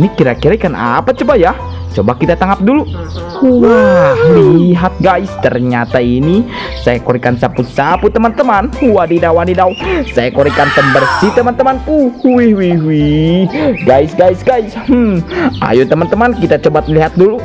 Ini kira-kira ikan apa coba ya? Coba kita tangkap dulu. Wah, lihat guys, ternyata ini seekor ikan sapu-sapu teman-teman. Wadidaw, wadidaw, seekor ikan pembersih teman-temanku. Wih, wih, wih. Guys, guys, guys. Hmm, ayo teman-teman kita coba lihat dulu.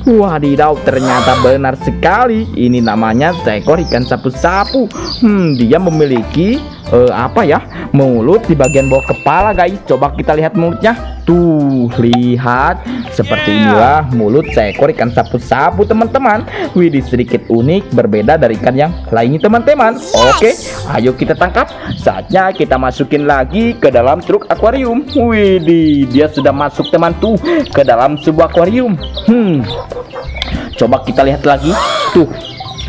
Wadidaw, ternyata benar sekali. Ini namanya seekor ikan sapu-sapu. Hmm, dia memiliki eh, apa ya? Mulut di bagian bawah kepala, guys. Coba kita lihat mulutnya. Tuh, lihat seperti inilah mulut seekor ikan sapu-sapu, teman-teman. Widih, sedikit unik, berbeda dari ikan yang lainnya, teman-teman. Oke, ayo kita tangkap. Saatnya kita masukin lagi ke dalam truk akuarium. Widih, dia sudah masuk teman tuh ke dalam sebuah akuarium. Hmm. Coba kita lihat lagi. Tuh,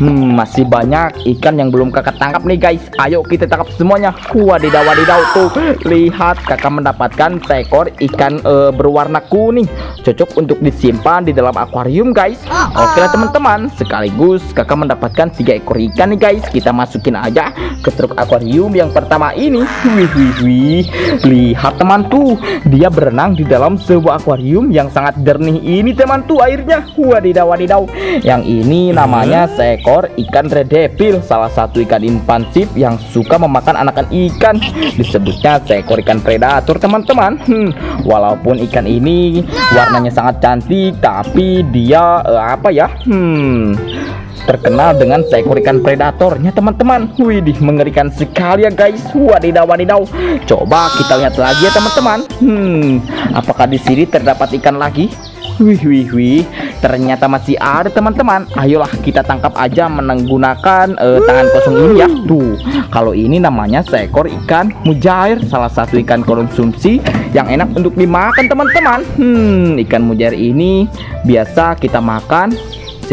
Hmm, masih banyak ikan yang belum kakak tangkap nih guys. Ayo kita tangkap semuanya. Wadidaw wadidaw tuh. Lihat kakak mendapatkan seekor ikan uh, berwarna kuning. Cocok untuk disimpan di dalam akuarium guys. Oke lah teman-teman. Sekaligus kakak mendapatkan tiga ekor ikan nih guys. Kita masukin aja ke truk akuarium yang pertama ini. Wih wih wih. Lihat teman tuh. Dia berenang di dalam sebuah akuarium yang sangat jernih ini teman tuh airnya. Wadidaw wadidaw. Yang ini namanya seekor ekor ikan red devil salah satu ikan invansif yang suka memakan anakan ikan. Disebutnya seekor ikan predator teman-teman. Hmm, walaupun ikan ini warnanya sangat cantik tapi dia uh, apa ya? Hmm terkenal dengan seekor ikan predatornya teman-teman. Widih mengerikan sekali ya guys. Wadidaw wadidaw. Coba kita lihat lagi ya teman-teman. Hmm apakah di sini terdapat ikan lagi Wih wih wih. Ternyata masih ada teman-teman. Ayolah kita tangkap aja menggunakan uh, tangan kosong ini ya. Tuh Kalau ini namanya seekor ikan mujair Salah satu ikan konsumsi yang enak untuk dimakan teman-teman. Hmm ikan mujair ini biasa kita makan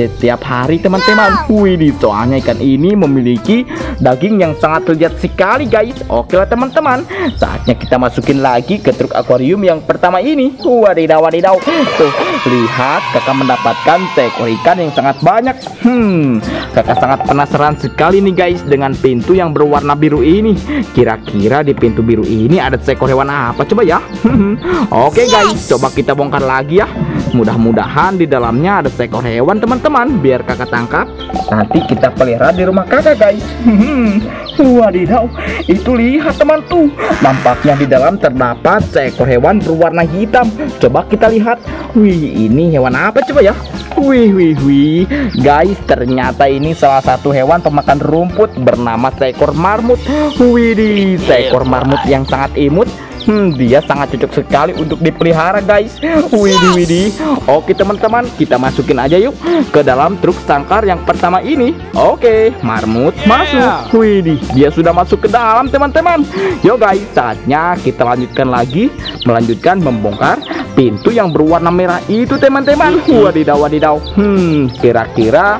setiap hari teman-teman. Wih soalnya ikan ini memiliki daging yang sangat terlihat sekali guys. Oke lah teman-teman. Saatnya kita masukin lagi ke truk akuarium yang pertama ini. Wadidaw wadidaw. Tuh lihat kakak mendapatkan seekor ikan yang sangat banyak. Hmm kakak sangat penasaran sekali nih guys Dengan pintu yang berwarna biru ini. Kira-kira di pintu biru ini ada seekor hewan apa? Coba ya. Oke guys coba kita bongkar lagi ya. Mudah-mudahan di dalamnya ada seekor hewan teman-teman Biar kakak tangkap. Nanti kita pelihara di rumah kakak guys. Wadidaw Itu lihat teman tuh. Nampaknya di dalam terdapat seekor hewan berwarna hitam. Coba kita lihat. Wih ini hewan apa coba ya? Wih wih wih. Guys ternyata ini salah satu hewan pemakan rumput Bernama seekor marmut. Wih seekor marmut yang sangat imut Hmm, dia sangat cocok sekali untuk dipelihara guys. Widih widih. Oke teman-teman kita masukin aja yuk Ke dalam truk sangkar yang pertama ini. Oke marmut masuk. Widih dia sudah masuk ke dalam teman-teman. Yo guys saatnya kita lanjutkan lagi Melanjutkan membongkar pintu yang berwarna merah itu teman-teman. Wadidaw wadidaw Hmm kira-kira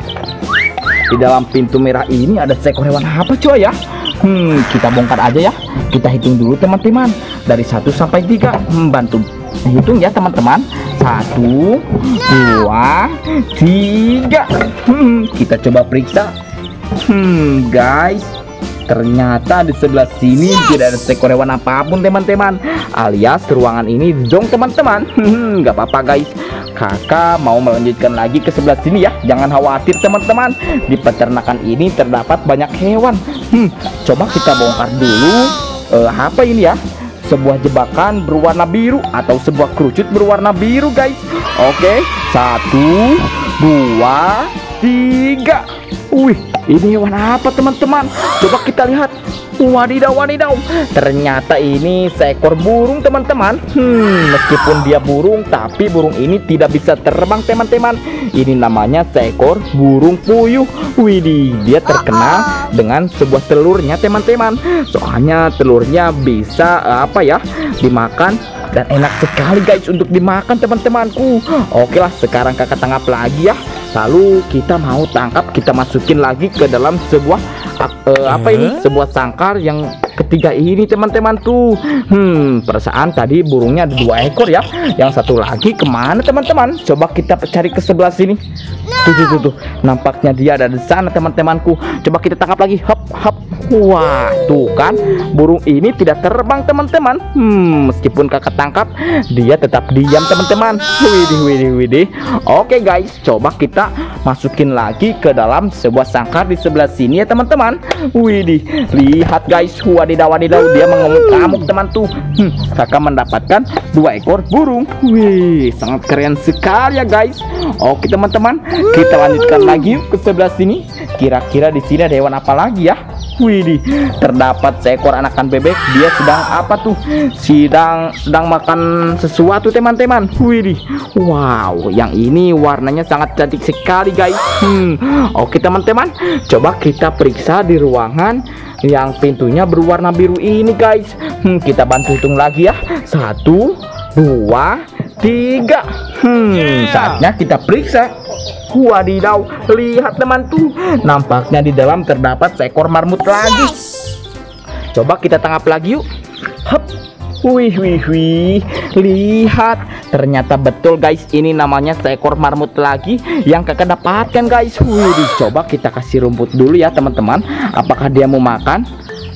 di dalam pintu merah ini ada seekor hewan apa cuy ya Hmm, kita bongkar aja ya. Kita hitung dulu teman-teman. Dari 1 sampai 3. Hmm, bantu hitung ya teman-teman. Satu, dua, tiga. Hmm, kita coba periksa. Hmm, guys, ternyata di sebelah sini tidak ada seekor hewan apa pun teman-teman. Alias ruangan ini zong teman-teman. Hmm, nggak apa-apa guys. Kakak mau melanjutkan lagi ke sebelah sini ya. Jangan khawatir teman-teman. Di peternakan ini terdapat banyak hewan. Hmm, coba kita bongkar dulu. Uh, apa ini ya? Sebuah jebakan berwarna biru atau sebuah kerucut berwarna biru guys. Oke satu dua tiga wih ini hewan apa teman-teman? Coba kita lihat. Wadidaw wadidaw. Ternyata ini seekor burung teman-teman. Hmm meskipun dia burung Tapi burung ini tidak bisa terbang teman-teman. Ini namanya seekor burung puyuh. Widih dia terkenal dengan sebuah telurnya teman-teman. Soalnya telurnya bisa apa ya Dimakan. Dan enak sekali guys untuk dimakan teman-temanku. Oke lah sekarang kakak tangkap lagi ya Lalu kita mau tangkap kita masukin lagi ke dalam sebuah uh, apa ini? Sebuah sangkar yang ketiga ini teman-teman tuh. Hmm perasaan tadi burungnya ada dua ekor ya. Yang satu lagi ke mana teman-teman? Coba kita cari ke sebelah sini. Tuh tuh tuh, tuh. nampaknya dia ada di sana teman-temanku. Coba kita tangkap lagi. Hop hop. Wah, tuh kan. Burung ini tidak terbang teman-teman. Hmm, meskipun kakak tangkap, dia tetap diam teman-teman. Widih, widih, widih. Oke guys, coba kita masukin lagi ke dalam sebuah sangkar di sebelah sini ya teman-teman. Widih, lihat guys, wadidaw wadidaw dia mengamuk-amuk teman tuh. Hmm, kakak mendapatkan dua ekor burung. Wih, sangat keren sekali ya guys. Oke teman-teman, kita lanjutkan lagi ke sebelah sini. Kira-kira di sini ada hewan apa lagi ya? Widih, terdapat seekor anakan bebek. Dia sedang apa tuh? Sedang sedang makan sesuatu teman-teman. Widih, wow, yang ini warnanya sangat cantik sekali guys. Hmm, oke teman-teman, coba kita periksa di ruangan yang pintunya berwarna biru ini guys. Hmm, kita bantu hitung lagi ya. Satu, dua, tiga. Hmm, saatnya kita periksa. Wadidaw, lihat teman tuh. Nampaknya di dalam terdapat seekor marmut lagi. Coba kita tangkap lagi yuk. Hup. Wih, wih, wih. Lihat, ternyata betul guys. Ini namanya seekor marmut lagi yang kakak dapatkan guys. Wih, coba kita kasih rumput dulu ya teman-teman. Apakah dia mau makan?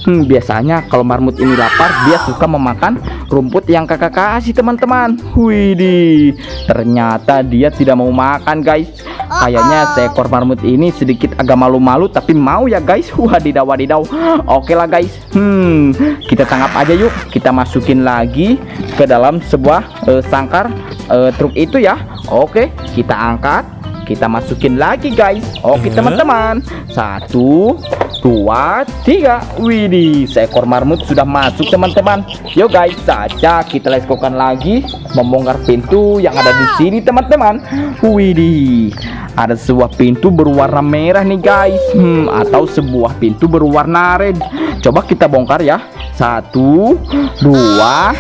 Hmm, biasanya kalau marmut ini lapar dia suka memakan rumput yang kakak kasih teman-teman. Widih, ternyata dia tidak mau makan guys. Kayaknya seekor marmut ini sedikit agak malu-malu tapi mau ya guys. Wadidaw wadidaw. Oke lah guys. Hmm, kita tangkap aja yuk. Kita masukin lagi ke dalam sebuah uh, sangkar uh, truk itu ya. Oke, kita angkat. Kita masukin lagi guys. Oke teman-teman. Satu, dua, tiga. Widih, seekor marmut sudah masuk teman-teman. Yuk guys, saja kita leskokan lagi membongkar pintu yang ada di sini teman-teman. Widih, ada sebuah pintu berwarna merah nih guys. Hmm, atau sebuah pintu berwarna red. Coba kita bongkar ya. Satu, dua,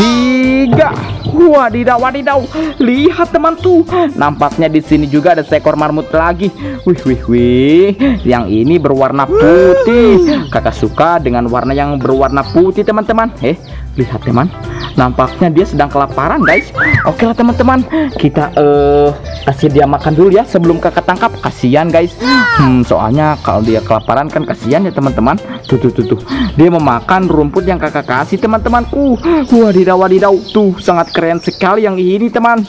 tiga. Wadidaw, wadidaw. Lihat teman tuh. Nampaknya di sini juga ada seekor marmut lagi. Wih, wih, wih. Yang ini berwarna putih. Kakak suka dengan warna yang berwarna putih teman-teman. Eh, lihat teman. Nampaknya dia sedang kelaparan guys. Oke lah teman-teman. Kita uh, kasih dia makan dulu ya sebelum kakak tangkap. Kasihan guys. Hmm, soalnya kalau dia kelaparan kan kasihan ya teman-teman. Tuh, tuh, tuh, tuh. Dia memakan rumput yang kakak kasih teman-temanku. Wadidaw wadidaw tuh sangat keren sekali yang ini teman.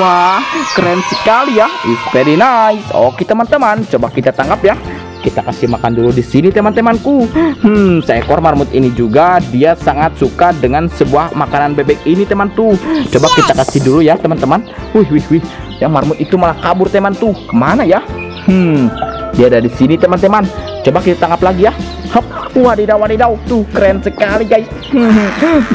Wah keren sekali ya. It's very nice. Oke teman-teman coba kita tangkap ya kita kasih makan dulu di sini teman-temanku. Hmm seekor marmut ini juga dia sangat suka dengan sebuah makanan bebek ini teman tuh coba kita kasih dulu ya teman-teman. Wih wih wih. Yang marmut itu malah kabur teman tuh ke mana ya? Hmm dia ada di sini teman-teman. Coba kita tangkap lagi ya. Hop. Wadidaw wadidaw. Tuh keren sekali guys.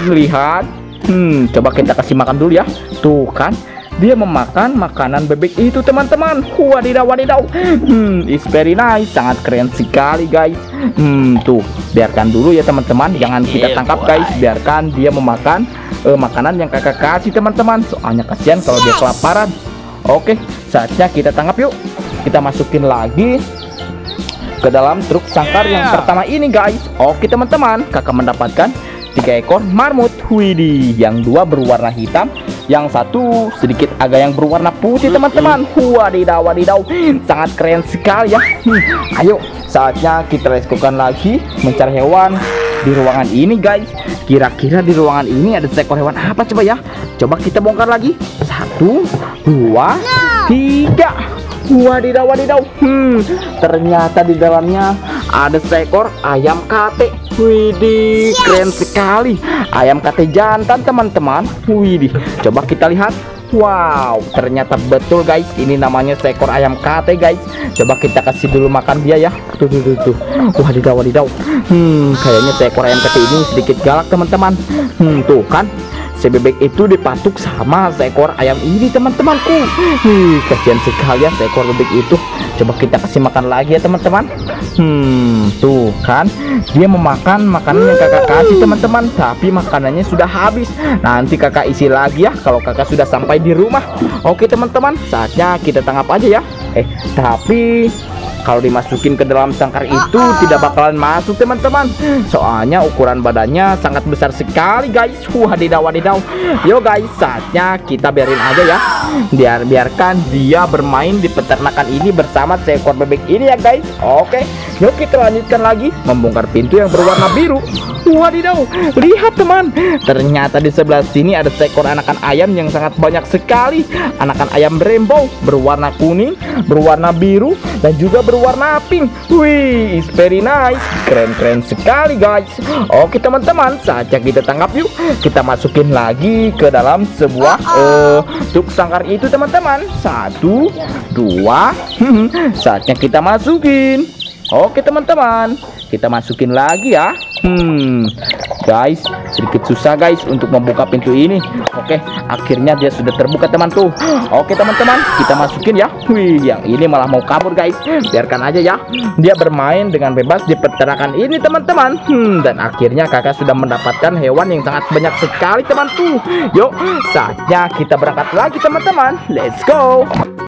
Lihat. Hmm coba kita kasih makan dulu ya. Tuh kan dia memakan makanan bebek itu teman-teman. Wadidaw wadidaw. Hmm it's very nice. Sangat keren sekali guys. Hmm tuh biarkan dulu ya teman-teman. Jangan kita tangkap guys. biarkan dia memakan uh, makanan yang kakak kasih teman-teman. Soalnya kasihan kalau dia kelaparan. Oke saatnya kita tangkap yuk. Kita masukin lagi ke dalam truk sangkar yeah. yang pertama ini guys. Oke teman-teman. Kakak mendapatkan tiga ekor marmut. Widih yang dua berwarna hitam yang satu sedikit agak yang berwarna putih teman-teman. Wadidaw wadidaw. Sangat keren sekali ya. Hmm, ayo saatnya kita reskukan lagi mencari hewan di ruangan ini guys. Kira-kira di ruangan ini ada seekor hewan apa coba ya. Coba kita bongkar lagi. Satu dua tiga. Wadidaw, wadidaw. Hmm, ternyata di dalamnya ada seekor ayam kate. Widih, keren sekali. Ayam kate jantan, teman-teman. Widih, coba kita lihat. Wow, ternyata betul guys. Ini namanya seekor ayam kate guys. Coba kita kasih dulu makan dia ya. Tuh, tuh, tuh, tuh. Wadidaw, wadidaw. Hmm, kayaknya seekor ayam kate ini sedikit galak teman-teman. Hmm, tuh kan si bebek itu dipatuk sama seekor ayam ini teman-temanku. Ih, kasihan sekali ya seekor bebek itu. Coba kita kasih makan lagi ya teman-teman. Hmm tuh kan dia memakan makanan yang kakak kasih teman-teman. Tapi makanannya sudah habis. Nanti kakak isi lagi ya kalau kakak sudah sampai di rumah. Oke teman-teman saatnya kita tangkap aja ya. Eh tapi kalau dimasukin ke dalam sangkar itu tidak bakalan masuk teman-teman. Soalnya ukuran badannya sangat besar sekali guys. Wadidaw wadidaw. Yo guys saatnya kita biarin aja ya. Biar biarkan dia bermain di peternakan ini bersama seekor bebek ini ya guys. Oke. Yuk kita lanjutkan lagi. Membongkar pintu yang berwarna biru. Wadidaw lihat teman. Ternyata di sebelah sini ada seekor anakan ayam yang sangat banyak sekali. Anakan ayam rainbow berwarna kuning berwarna biru dan juga berwarna pink. Wih is very nice. Keren-keren sekali guys. Oke teman-teman saatnya kita tangkap yuk. Kita masukin lagi ke dalam sebuah uh, tuk sangkar itu teman-teman. Satu dua hmm, saatnya kita masukin. Oke teman-teman kita masukin lagi ya. Hmm guys sedikit susah guys untuk membuka pintu ini. Oke akhirnya dia sudah terbuka teman tuh. Oke teman-teman kita masukin ya. Wih yang ini malah mau kabur guys. Biarkan aja ya. Dia bermain dengan bebas di peternakan ini teman-teman. Hmm, dan akhirnya kakak sudah mendapatkan hewan yang sangat banyak sekali teman tuh. Yuk saatnya kita berangkat lagi teman-teman. Let's go